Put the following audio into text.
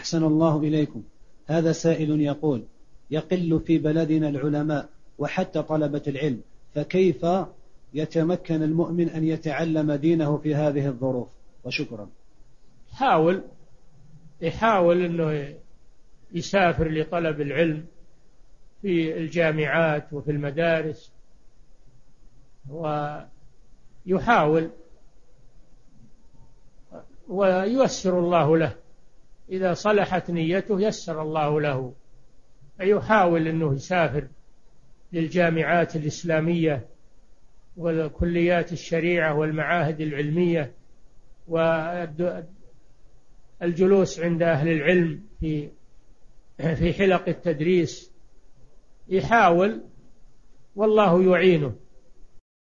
أحسن الله إليكم. هذا سائل يقول يقل في بلدنا العلماء وحتى طلبة العلم فكيف يتمكن المؤمن أن يتعلم دينه في هذه الظروف؟ وشكرا. حاول يحاول أنه يسافر لطلب العلم في الجامعات وفي المدارس ويحاول وييسر الله له. إذا صلحت نيته يسر الله له فيحاول أنه يسافر للجامعات الإسلامية وكليات الشريعة والمعاهد العلمية والجلوس عند أهل العلم في في حلق التدريس يحاول والله يعينه.